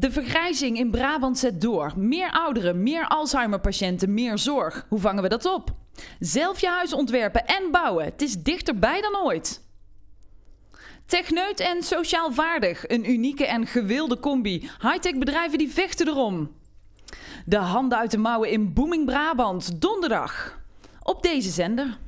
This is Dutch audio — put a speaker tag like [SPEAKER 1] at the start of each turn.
[SPEAKER 1] De vergrijzing in Brabant zet door. Meer ouderen, meer Alzheimer-patiënten, meer zorg. Hoe vangen we dat op? Zelf je huis ontwerpen en bouwen. Het is dichterbij dan ooit. Techneut en sociaal vaardig. Een unieke en gewilde combi. Hightech bedrijven die vechten erom. De handen uit de mouwen in Booming Brabant. Donderdag. Op deze zender.